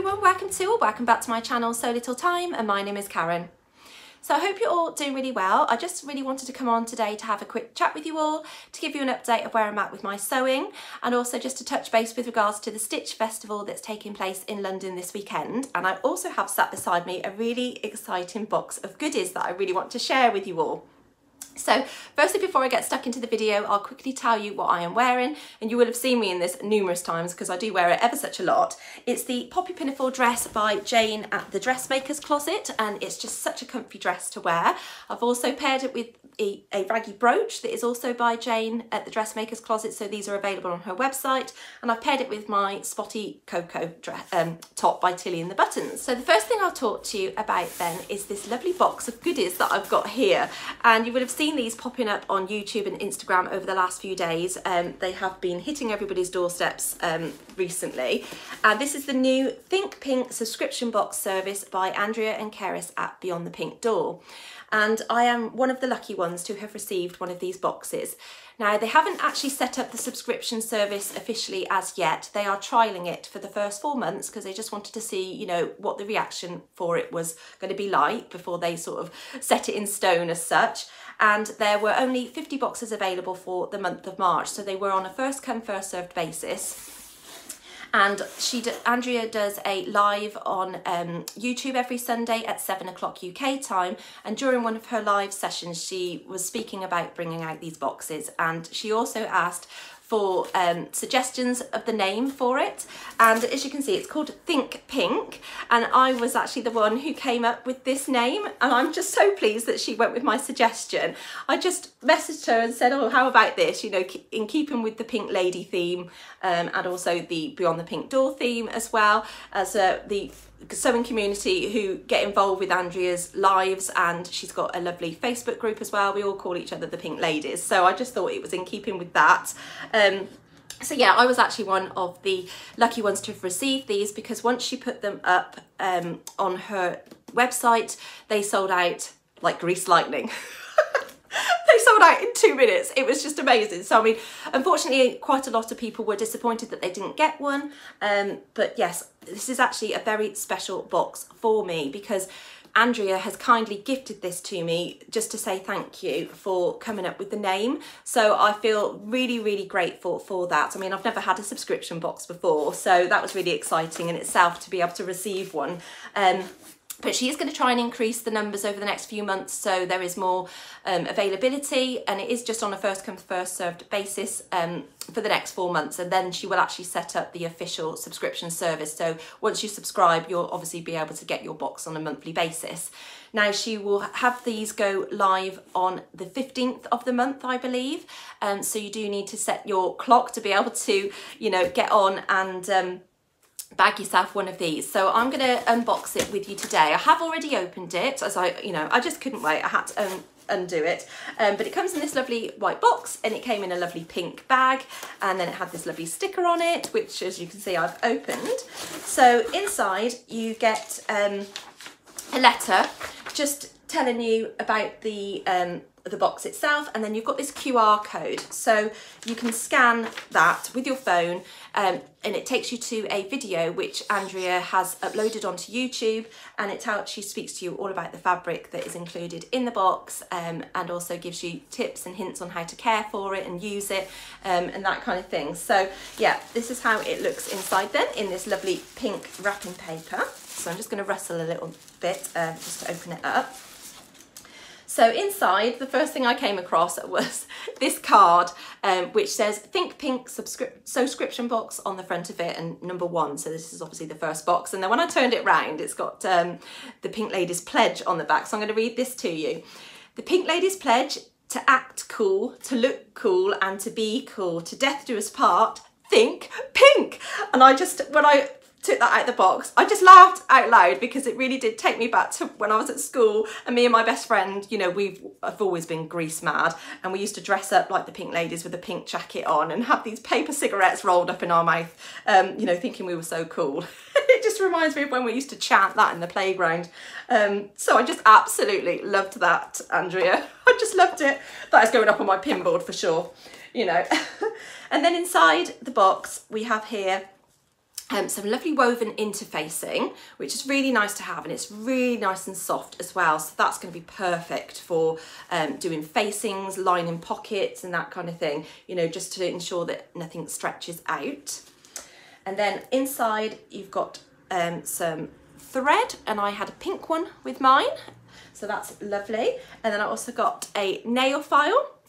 everyone, welcome to or welcome back to my channel Sew Little Time and my name is Karen. So I hope you're all doing really well. I just really wanted to come on today to have a quick chat with you all, to give you an update of where I'm at with my sewing and also just to touch base with regards to the Stitch Festival that's taking place in London this weekend. And I also have sat beside me a really exciting box of goodies that I really want to share with you all. So firstly, before I get stuck into the video, I'll quickly tell you what I am wearing, and you will have seen me in this numerous times because I do wear it ever such a lot. It's the Poppy Pinafore dress by Jane at the Dressmaker's Closet, and it's just such a comfy dress to wear. I've also paired it with a, a raggy brooch that is also by Jane at the Dressmaker's Closet, so these are available on her website, and I've paired it with my spotty Coco dress, um, top by Tilly and the Buttons. So the first thing I'll talk to you about then is this lovely box of goodies that I've got here, and you will have seen these popping up on YouTube and Instagram over the last few days. Um, they have been hitting everybody's doorsteps um, recently. And this is the new Think Pink subscription box service by Andrea and Keris at Beyond the Pink Door. And I am one of the lucky ones to have received one of these boxes. Now, they haven't actually set up the subscription service officially as yet. They are trialing it for the first four months because they just wanted to see, you know, what the reaction for it was going to be like before they sort of set it in stone as such. And there were only 50 boxes available for the month of March. So they were on a first come, first served basis and she Andrea does a live on um, YouTube every Sunday at seven o'clock UK time and during one of her live sessions she was speaking about bringing out these boxes and she also asked for um, suggestions of the name for it. And as you can see, it's called Think Pink. And I was actually the one who came up with this name. And I'm just so pleased that she went with my suggestion. I just messaged her and said, oh, how about this? You know, in keeping with the Pink Lady theme um, and also the Beyond the Pink Door theme as well as uh, the sewing community who get involved with Andrea's lives and she's got a lovely Facebook group as well. We all call each other the Pink Ladies. So I just thought it was in keeping with that. Um, so yeah, I was actually one of the lucky ones to have received these because once she put them up um, on her website, they sold out like grease lightning. out in two minutes. It was just amazing. So, I mean, unfortunately, quite a lot of people were disappointed that they didn't get one. Um, but yes, this is actually a very special box for me because Andrea has kindly gifted this to me just to say thank you for coming up with the name. So I feel really, really grateful for that. I mean, I've never had a subscription box before, so that was really exciting in itself to be able to receive one. Um, but she is going to try and increase the numbers over the next few months so there is more um, availability and it is just on a first come first served basis um, for the next four months and then she will actually set up the official subscription service. So once you subscribe you'll obviously be able to get your box on a monthly basis. Now she will have these go live on the 15th of the month I believe um, so you do need to set your clock to be able to you know get on and um, bag yourself one of these. So I'm going to unbox it with you today. I have already opened it as I, you know, I just couldn't wait. I had to um, undo it. Um, but it comes in this lovely white box and it came in a lovely pink bag and then it had this lovely sticker on it, which as you can see I've opened. So inside you get um, a letter just telling you about the um, the box itself and then you've got this QR code. So you can scan that with your phone um, and it takes you to a video which Andrea has uploaded onto YouTube and it's tells she speaks to you all about the fabric that is included in the box um, and also gives you tips and hints on how to care for it and use it um, and that kind of thing. So yeah this is how it looks inside then in this lovely pink wrapping paper. So I'm just going to rustle a little bit uh, just to open it up so inside, the first thing I came across was this card, um, which says Think Pink subscription box on the front of it and number one. So this is obviously the first box. And then when I turned it round, it's got um, the Pink Ladies Pledge on the back. So I'm going to read this to you. The Pink Ladies Pledge to act cool, to look cool and to be cool, to death do us part, think pink. And I just, when I took that out of the box. I just laughed out loud because it really did take me back to when I was at school and me and my best friend, you know, we've I've always been grease mad and we used to dress up like the pink ladies with a pink jacket on and have these paper cigarettes rolled up in our mouth, um, you know, thinking we were so cool. it just reminds me of when we used to chant that in the playground. Um, so I just absolutely loved that, Andrea. I just loved it. That is going up on my pinboard for sure, you know. and then inside the box we have here um, some lovely woven interfacing, which is really nice to have and it's really nice and soft as well. So that's going to be perfect for um, doing facings, lining pockets and that kind of thing, you know, just to ensure that nothing stretches out. And then inside you've got um, some thread and I had a pink one with mine. So that's lovely. And then I also got a nail file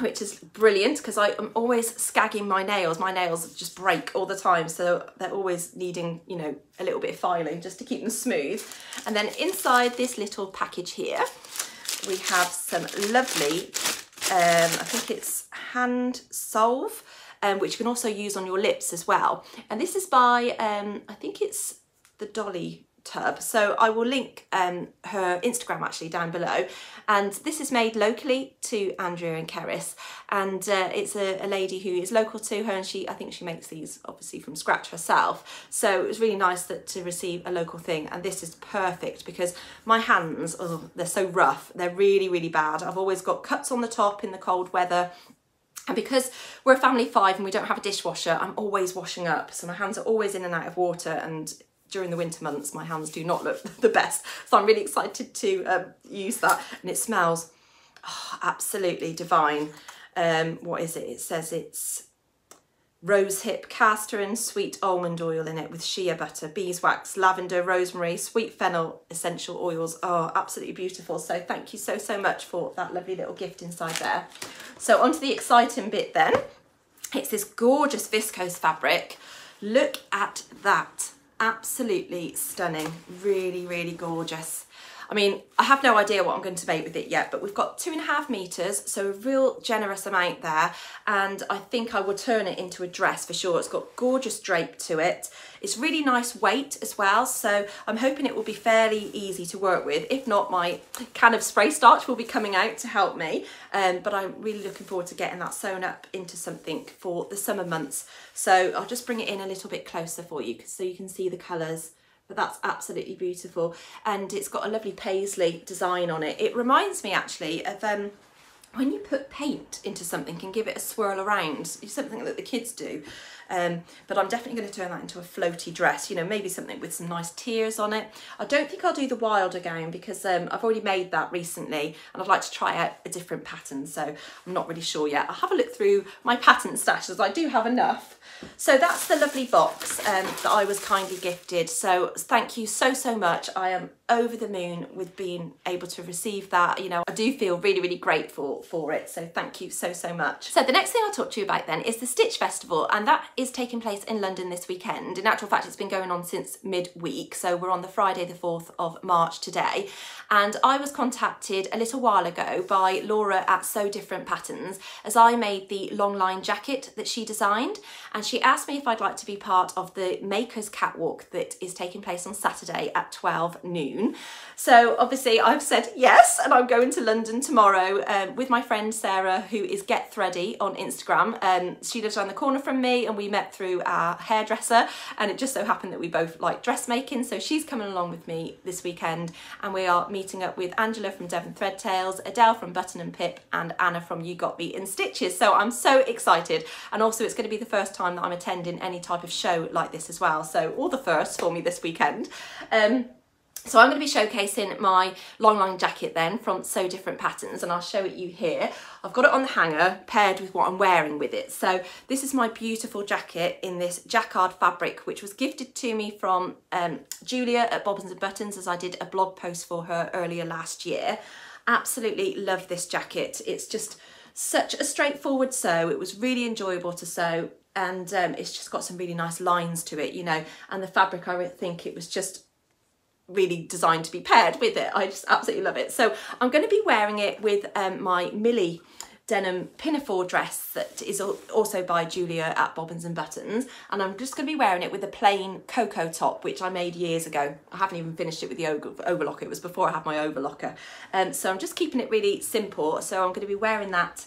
which is brilliant because I'm always scagging my nails. My nails just break all the time, so they're always needing, you know, a little bit of filing just to keep them smooth. And then inside this little package here, we have some lovely, um, I think it's hand solve, um, which you can also use on your lips as well. And this is by, um, I think it's the Dolly tub. So I will link um, her Instagram actually down below. And this is made locally to Andrea and Keris. And uh, it's a, a, lady who is local to her and she, I think she makes these obviously from scratch herself. So it was really nice that to receive a local thing. And this is perfect because my hands, oh, they're so rough. They're really, really bad. I've always got cuts on the top in the cold weather. And because we're a family five and we don't have a dishwasher, I'm always washing up. So my hands are always in and out of water and during the winter months my hands do not look the best. So I'm really excited to um, use that. And it smells oh, absolutely divine. Um, what is it? It says it's rose hip castor and sweet almond oil in it with shea butter beeswax lavender rosemary sweet fennel essential oils oh absolutely beautiful. So thank you so so much for that lovely little gift inside there. So onto the exciting bit then. It's this gorgeous viscose fabric. Look at that absolutely stunning. Really really gorgeous I mean, I have no idea what I'm going to make with it yet, but we've got two and a half meters, so a real generous amount there. And I think I will turn it into a dress for sure. It's got gorgeous drape to it. It's really nice weight as well, so I'm hoping it will be fairly easy to work with. If not, my can of spray starch will be coming out to help me. Um, but I'm really looking forward to getting that sewn up into something for the summer months. So I'll just bring it in a little bit closer for you so you can see the colours but that's absolutely beautiful. And it's got a lovely paisley design on it. It reminds me actually of um when you put paint into something and give it a swirl around something that the kids do um, but I'm definitely going to turn that into a floaty dress, you know, maybe something with some nice tiers on it. I don't think I'll do the wilder gown because um, I've already made that recently and I'd like to try out a different pattern, so I'm not really sure yet. I'll have a look through my pattern stash as I do have enough. So that's the lovely box um, that I was kindly gifted. So thank you so, so much. I am over the moon with being able to receive that. You know, I do feel really, really grateful for it. So thank you so, so much. So the next thing I'll talk to you about then is the Stitch Festival and that is taking place in London this weekend. In actual fact, it's been going on since midweek. So we're on the Friday the 4th of March today. And I was contacted a little while ago by Laura at Sew Different Patterns as I made the long line jacket that she designed. And she asked me if I'd like to be part of the Makers Catwalk that is taking place on Saturday at 12 noon. So obviously I've said yes, and I'm going to London tomorrow um, with my friend Sarah, who is Get Thready on Instagram. Um, she lives around the corner from me and we met through our hairdresser and it just so happened that we both like dressmaking. So she's coming along with me this weekend and we are meeting up with Angela from Devon Threadtails, Adele from Button and Pip and Anna from You Got Me in Stitches. So I'm so excited. And also it's going to be the first time that I'm attending any type of show like this as well. So all the first for me this weekend. Um, so I'm going to be showcasing my long line jacket then from Sew Different Patterns and I'll show it you here. I've got it on the hanger paired with what I'm wearing with it. So this is my beautiful jacket in this jacquard fabric which was gifted to me from um, Julia at Bobbins and Buttons as I did a blog post for her earlier last year. Absolutely love this jacket. It's just such a straightforward sew. It was really enjoyable to sew and um, it's just got some really nice lines to it, you know, and the fabric, I think it was just really designed to be paired with it. I just absolutely love it. So I'm going to be wearing it with um, my Millie denim pinafore dress that is also by Julia at Bobbins and Buttons and I'm just going to be wearing it with a plain Coco top which I made years ago. I haven't even finished it with the overlocker, it was before I had my overlocker. Um, so I'm just keeping it really simple so I'm going to be wearing that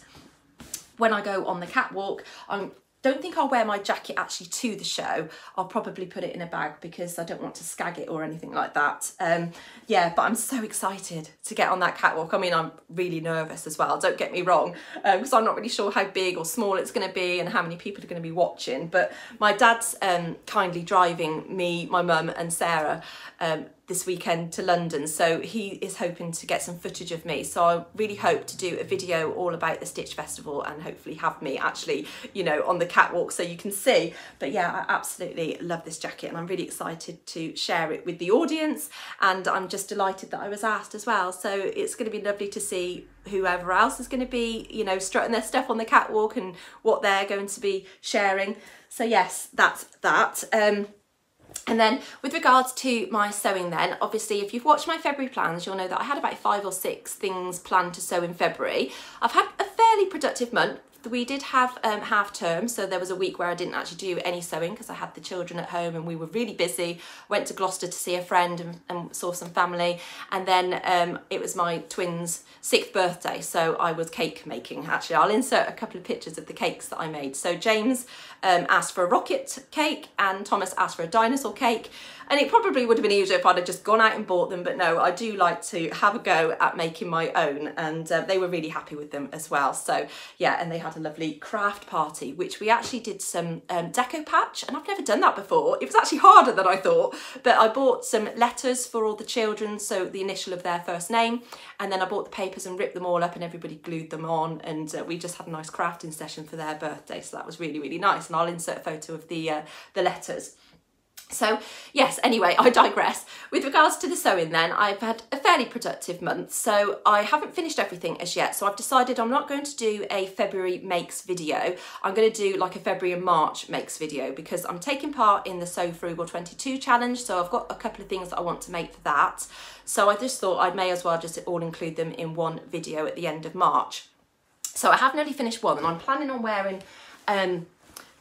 when I go on the catwalk. I'm don't think I'll wear my jacket actually to the show. I'll probably put it in a bag because I don't want to skag it or anything like that. Um, yeah, but I'm so excited to get on that catwalk. I mean, I'm really nervous as well, don't get me wrong, because um, I'm not really sure how big or small it's going to be and how many people are going to be watching. But my dad's um, kindly driving me, my mum and Sarah um, this weekend to London so he is hoping to get some footage of me. So I really hope to do a video all about the Stitch Festival and hopefully have me actually you know on the catwalk so you can see. But yeah I absolutely love this jacket and I'm really excited to share it with the audience. And I'm just delighted that I was asked as well. So it's going to be lovely to see whoever else is going to be you know strutting their stuff on the catwalk and what they're going to be sharing. So yes that's that. Um and then with regards to my sewing then, obviously if you've watched my February plans, you'll know that I had about five or six things planned to sew in February. I've had a fairly productive month we did have um, half term, so there was a week where I didn't actually do any sewing because I had the children at home and we were really busy. Went to Gloucester to see a friend and, and saw some family, and then um, it was my twins' sixth birthday, so I was cake making. Actually, I'll insert a couple of pictures of the cakes that I made. So James um, asked for a rocket cake, and Thomas asked for a dinosaur cake. And it probably would have been easier if I'd have just gone out and bought them, but no, I do like to have a go at making my own, and uh, they were really happy with them as well. So yeah, and they had a lovely craft party, which we actually did some um, Decopatch, and I've never done that before. It was actually harder than I thought, but I bought some letters for all the children, so the initial of their first name, and then I bought the papers and ripped them all up and everybody glued them on, and uh, we just had a nice crafting session for their birthday, so that was really, really nice, and I'll insert a photo of the, uh, the letters. So yes, anyway, I digress. With regards to the sewing then, I've had a fairly productive month. So I haven't finished everything as yet. So I've decided I'm not going to do a February makes video. I'm going to do like a February and March makes video because I'm taking part in the Sew Frugal 22 challenge. So I've got a couple of things that I want to make for that. So I just thought I may as well just all include them in one video at the end of March. So I have nearly finished one and I'm planning on wearing um,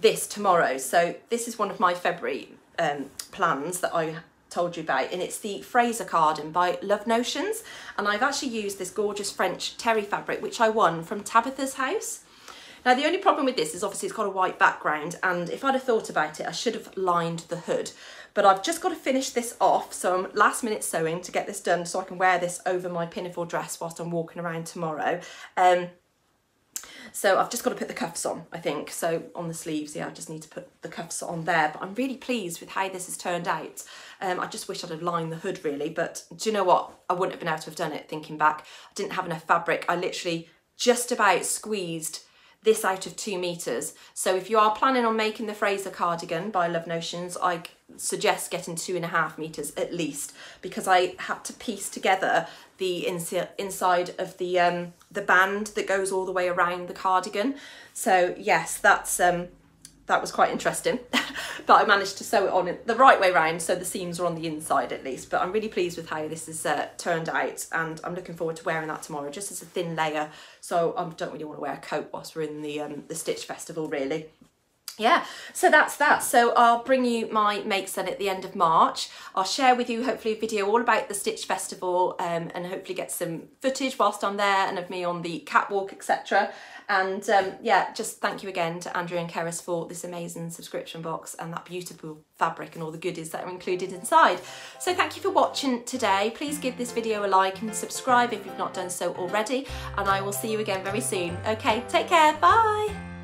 this tomorrow. So this is one of my February um, plans that I told you about and it's the Fraser cardigan by Love Notions and I've actually used this gorgeous French terry fabric which I won from Tabitha's house. Now the only problem with this is obviously it's got a white background and if I'd have thought about it I should have lined the hood but I've just got to finish this off so I'm last minute sewing to get this done so I can wear this over my pinafore dress whilst I'm walking around tomorrow. Um, so I've just got to put the cuffs on, I think. So on the sleeves, yeah, I just need to put the cuffs on there. But I'm really pleased with how this has turned out. Um, I just wish I'd have lined the hood really, but do you know what? I wouldn't have been able to have done it thinking back. I didn't have enough fabric. I literally just about squeezed this out of two meters. So if you are planning on making the Fraser cardigan by Love Notions, I suggest getting two and a half meters at least because I had to piece together the insi inside of the um, the band that goes all the way around the cardigan. So yes, that's um, that was quite interesting. but I managed to sew it on the right way round so the seams are on the inside at least. But I'm really pleased with how this has uh, turned out and I'm looking forward to wearing that tomorrow just as a thin layer. So I don't really want to wear a coat whilst we're in the, um, the Stitch Festival really yeah so that's that. So i'll bring you my makes then at the end of march. I'll share with you hopefully a video all about the stitch festival um, and hopefully get some footage whilst i'm there and of me on the catwalk etc and um, yeah just thank you again to Andrea and keris for this amazing subscription box and that beautiful fabric and all the goodies that are included inside. So thank you for watching today. Please give this video a like and subscribe if you've not done so already and i will see you again very soon. Okay take care. Bye